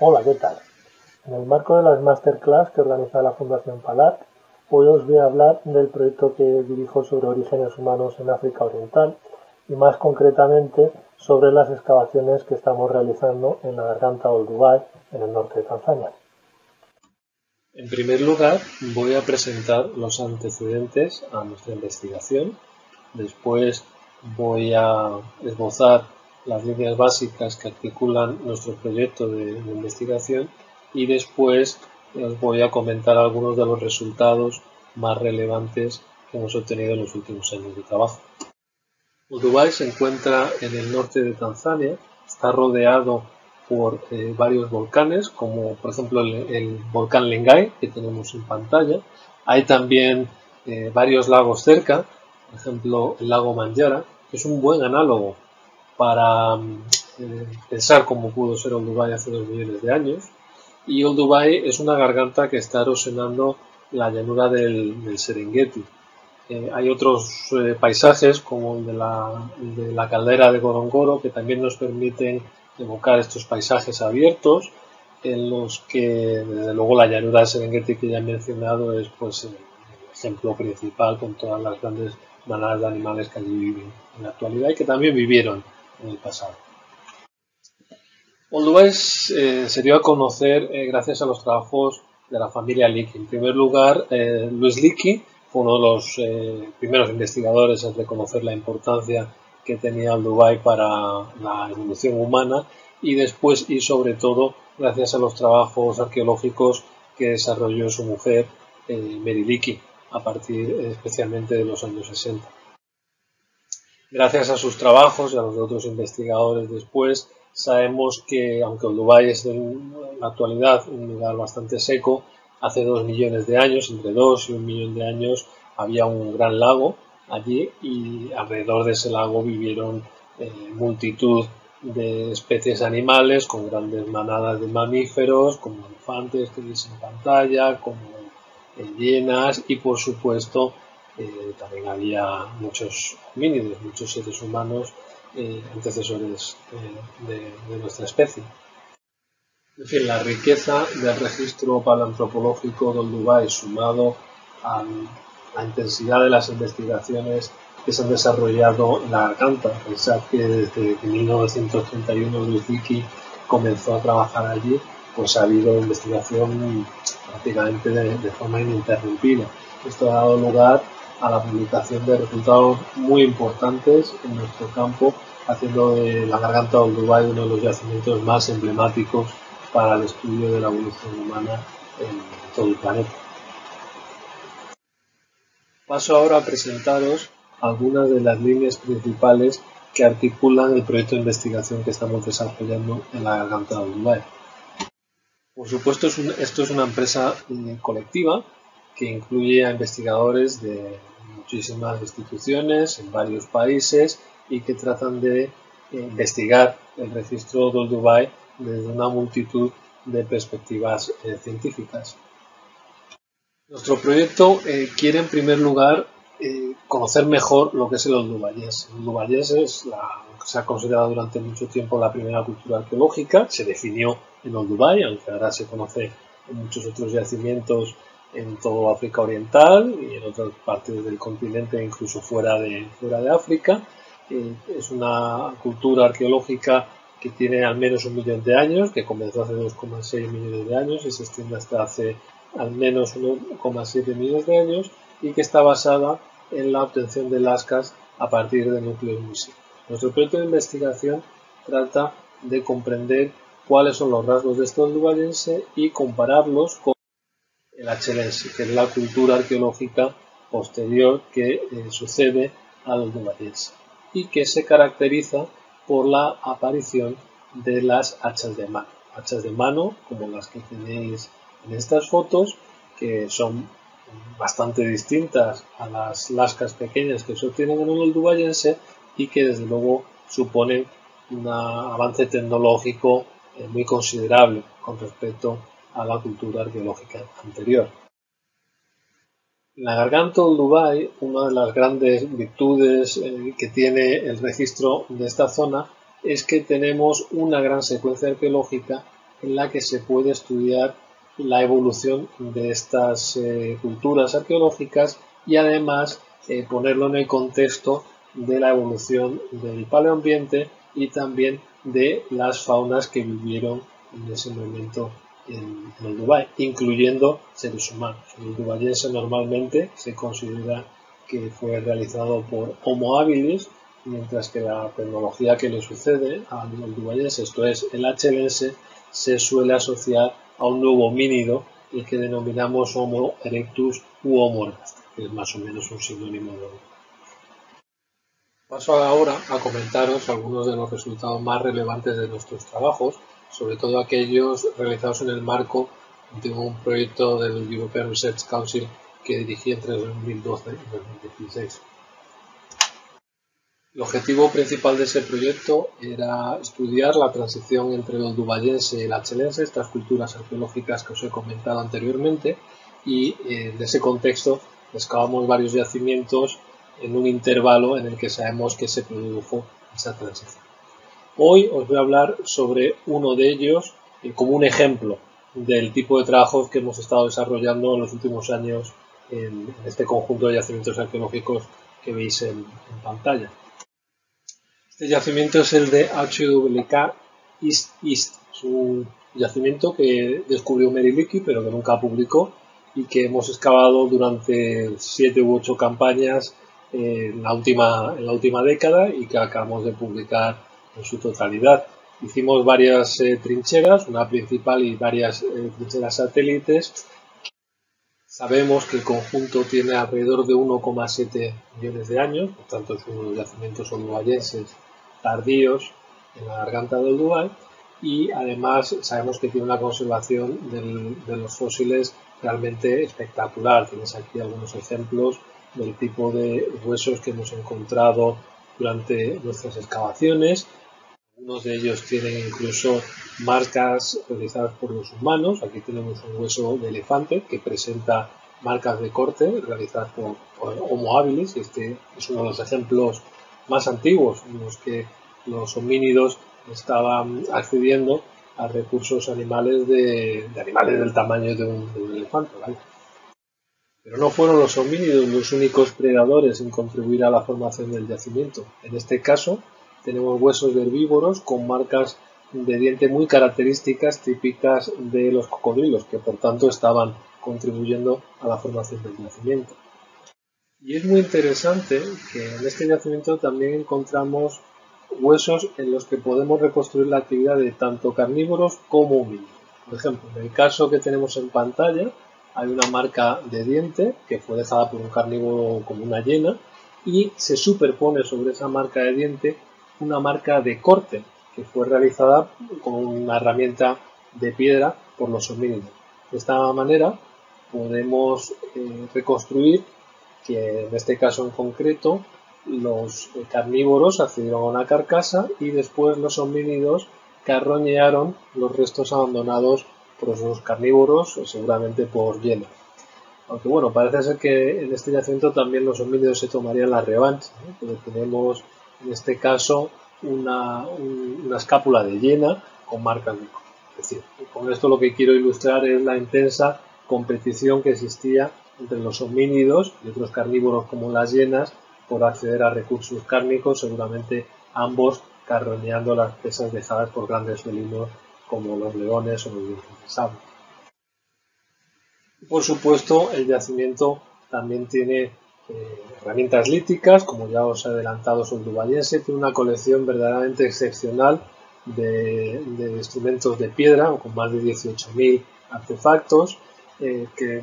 Hola, ¿qué tal? En el marco de las masterclass que organiza la Fundación Palat, hoy os voy a hablar del proyecto que dirijo sobre orígenes humanos en África Oriental y más concretamente sobre las excavaciones que estamos realizando en la garganta Olduvai, en el norte de Tanzania. En primer lugar, voy a presentar los antecedentes a nuestra investigación. Después voy a esbozar las líneas básicas que articulan nuestro proyecto de, investigación y después os voy a comentar algunos de los resultados más relevantes que hemos obtenido en los últimos años de trabajo. Uruguay se encuentra en el norte de Tanzania, está rodeado por eh, varios volcanes, como por ejemplo el, volcán Lengai, que tenemos en pantalla. Hay también eh, varios lagos cerca, por ejemplo el lago Manjara, que es un buen análogo para eh, pensar cómo pudo ser Olduvai hace dos millones de años. Y Olduvai es una garganta que está erosionando la llanura del, Serengeti. Eh, hay otros eh, paisajes como el de la, de caldera de Gorongoro que también nos permiten evocar estos paisajes abiertos en los que desde luego la llanura del Serengeti que ya he mencionado es pues el ejemplo principal con todas las grandes manadas de animales que allí viven en la actualidad y que también vivieron en el pasado. Olduvai eh, se dio a conocer eh, gracias a los trabajos de la familia Leakey. En primer lugar, eh, Luis Leakey fue uno de los primeros investigadores en reconocer la importancia que tenía Olduvai para la evolución humana y después y sobre todo gracias a los trabajos arqueológicos que desarrolló su mujer Mary Leakey a partir especialmente de los años 60. Gracias a sus trabajos y a los de otros investigadores después, sabemos que, aunque Dubái es en la actualidad un lugar bastante seco, hace dos millones de años, entre dos y un millón de años, había un gran lago allí y alrededor de ese lago vivieron eh, multitud de especies animales con grandes manadas de mamíferos como elefantes que veis en pantalla, como hienas y por supuesto eh, también había muchos homínidos, muchos seres humanos eh, antecesores eh, de, nuestra especie. En fin, la riqueza del registro paleoantropológico del Dubái sumado a la intensidad de las investigaciones que se han desarrollado en la garganta. Pensad que desde 1931 Luis Vicky comenzó a trabajar allí, pues ha habido investigación prácticamente de, de forma ininterrumpida. Esto ha dado lugar a la publicación de resultados muy importantes en nuestro campo, haciendo de la garganta de Uruguay uno de los yacimientos más emblemáticos para el estudio de la evolución humana en todo el planeta. Paso ahora a presentaros algunas de las líneas principales que articulan el proyecto de investigación que estamos desarrollando en la garganta de Uruguay. Por supuesto, esto es una empresa eh, colectiva que incluye a investigadores de muchísimas instituciones en varios países y que tratan de investigar el registro del Dubai desde una multitud de perspectivas eh, científicas. Nuestro proyecto eh, quiere en primer lugar eh, conocer mejor lo que es el Olduvallés. El Olduvallés es la, se ha considerado durante mucho tiempo la primera cultura arqueológica, se definió en Olduvai, aunque ahora se conoce en muchos otros yacimientos en todo África Oriental y en otras partes del continente, incluso fuera de, fuera de África. Eh, es una cultura arqueológica que tiene al menos un millón de años, que comenzó hace 2,6 millones de años y se extiende hasta hace al menos 1,7 millones de años y que está basada en la obtención de lascas a partir de núcleos muy Nuestro proyecto de investigación trata de comprender cuáles son los rasgos de este duvalense y compararlos con el Achelense, que es la cultura arqueológica posterior que eh, sucede a los nubayense y que se caracteriza por la aparición de las hachas de mano. Hachas de mano como las que tenéis en estas fotos, que son bastante distintas a las lascas pequeñas que se obtienen en el dubayense y que desde luego suponen un avance tecnológico eh, muy considerable con respecto a la cultura arqueológica anterior. La garganta del Dubai, una de las grandes virtudes eh, que tiene el registro de esta zona es que tenemos una gran secuencia arqueológica en la que se puede estudiar la evolución de estas eh, culturas arqueológicas y además eh, ponerlo en el contexto de la evolución del paleoambiente y también de las faunas que vivieron en ese momento en, el Dubái, incluyendo seres humanos. El dubayense normalmente se considera que fue realizado por Homo habilis, mientras que la tecnología que le sucede al dubayense, esto es el HLS, se suele asociar a un nuevo homínido, el que denominamos Homo erectus u Homo ergaster, que es más o menos un sinónimo de Paso ahora a comentaros algunos de los resultados más relevantes de nuestros trabajos, sobre todo aquellos realizados en el marco de un proyecto del European Research Council que dirigí entre 2012 y 2016. El objetivo principal de ese proyecto era estudiar la transición entre el dubayense y el achelense, estas culturas arqueológicas que os he comentado anteriormente, y eh, en ese contexto excavamos varios yacimientos en un intervalo en el que sabemos que se produjo esa transición. Hoy os voy a hablar sobre uno de ellos como un ejemplo del tipo de trabajos que hemos estado desarrollando en los últimos años en, este conjunto de yacimientos arqueológicos que veis en pantalla. Este yacimiento es el de HWK East East. Es un yacimiento que descubrió Mary pero que nunca publicó y que hemos excavado durante siete u ocho campañas en la última, en la última década y que acabamos de publicar en su totalidad. Hicimos varias eh, trincheras, una principal y varias eh, trincheras satélites. Sabemos que el conjunto tiene alrededor de 1,7 millones de años, por tanto es uno de los yacimientos uruguayenses tardíos en la garganta del Dubai y además sabemos que tiene una conservación de los fósiles realmente espectacular. Tienes aquí algunos ejemplos del tipo de huesos que hemos encontrado durante nuestras excavaciones. Algunos de ellos tienen incluso marcas realizadas por los humanos. Aquí tenemos un hueso de elefante que presenta marcas de corte realizadas por, Homo habilis. Este es uno de los ejemplos más antiguos en los que los homínidos estaban accediendo a recursos animales de, animales del tamaño de un, elefante. Pero no fueron los homínidos los únicos predadores en contribuir a la formación del yacimiento. En este caso, tenemos huesos de herbívoros con marcas de diente muy características típicas de los cocodrilos, que por tanto estaban contribuyendo a la formación del yacimiento. Y es muy interesante que en este yacimiento también encontramos huesos en los que podemos reconstruir la actividad de tanto carnívoros como homínidos. Por ejemplo, en el caso que tenemos en pantalla, hay una marca de diente que fue dejada por un carnívoro como una hiena y se superpone sobre esa marca de diente una marca de corte que fue realizada con una herramienta de piedra por los homínidos. De esta manera podemos eh, reconstruir que en este caso en concreto los carnívoros accedieron a una carcasa y después los homínidos carroñearon los restos abandonados por esos carnívoros, seguramente por hielo. Aunque bueno, parece ser que en este yacimiento también los homínidos se tomarían la revancha, porque tenemos en este caso una, una escápula de hiena con marcas de Es decir, con esto lo que quiero ilustrar es la intensa competición que existía entre los homínidos y otros carnívoros como las hienas por acceder a recursos cárnicos, seguramente ambos carroñeando las presas dejadas por grandes felinos como los leones o los dientes Por supuesto, el yacimiento también tiene eh, herramientas líticas, como ya os he adelantado, son dubayense, tiene una colección verdaderamente excepcional de, instrumentos de piedra, con más de 18.000 artefactos, eh, que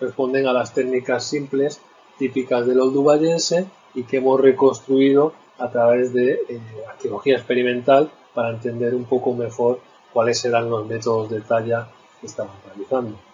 responden a las técnicas simples típicas del oldubayense y que hemos reconstruido a través de eh, arqueología experimental para entender un poco mejor cuáles eran los métodos de talla que estaban realizando.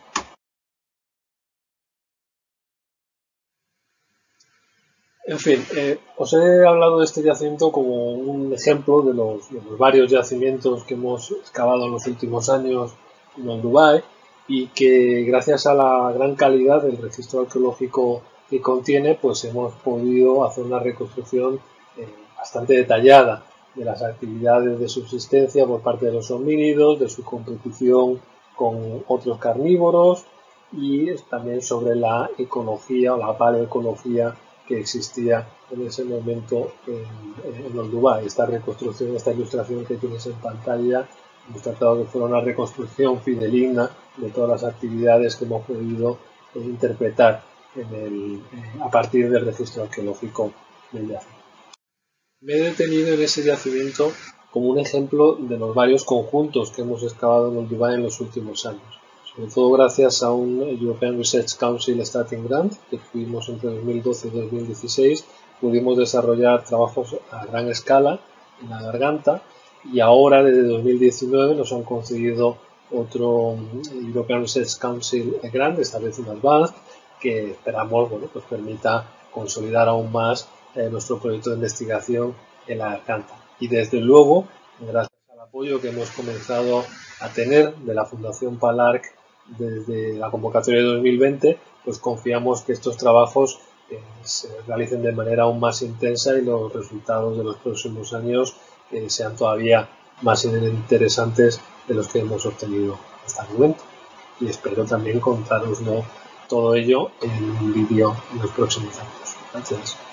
En fin, eh, os he hablado de este yacimiento como un ejemplo de los, varios yacimientos que hemos excavado en los últimos años en Dubái y que gracias a la gran calidad del registro arqueológico que contiene, pues hemos podido hacer una reconstrucción eh, bastante detallada de las actividades de subsistencia por parte de los homínidos, de su competición con otros carnívoros y también sobre la ecología o la paleoecología que existía en ese momento en, los Dubái. Esta reconstrucción, esta ilustración que tienes en pantalla, hemos tratado de que una reconstrucción fidelina de todas las actividades que hemos podido eh, interpretar eh, a partir del registro arqueológico del yacimiento. Me he detenido en ese yacimiento como un ejemplo de los varios conjuntos que hemos excavado en el Dubái en los últimos años. Todo gracias a un European Research Council Starting Grant que tuvimos entre 2012 y 2016, pudimos desarrollar trabajos a gran escala en la garganta y ahora desde 2019 nos han concedido otro European Research Council Grant, esta vez un Advanced, que esperamos bueno, pues permita consolidar aún más eh, nuestro proyecto de investigación en la garganta. Y desde luego, gracias al apoyo que hemos comenzado a tener de la Fundación PALARC desde la convocatoria de 2020, pues confiamos que estos trabajos eh, se realicen de manera aún más intensa y los resultados de los próximos años eh, sean todavía más interesantes de los que hemos obtenido hasta el momento. Y espero también contaroslo todo ello en un vídeo en los próximos años. Gracias.